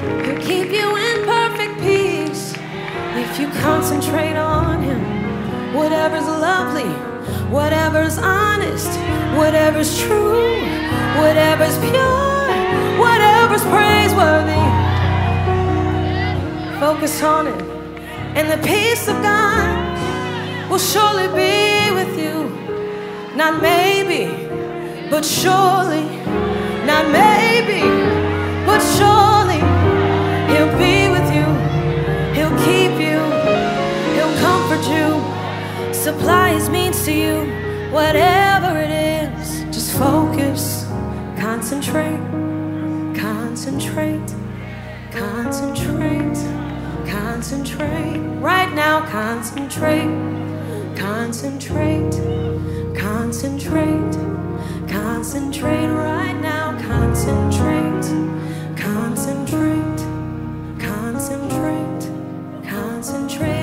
He'll keep you in perfect peace if you concentrate on Him. Whatever's lovely, whatever's honest, whatever's true, whatever's pure, whatever's praiseworthy. Focus on it, and the peace of God will surely be with you. Not maybe, but surely, not maybe. supplies means to you, whatever it is. Just focus, concentrate, concentrate, concentrate, concentrate. Right now, concentrate, concentrate, concentrate, concentrate. Right now, concentrate, concentrate, concentrate, concentrate.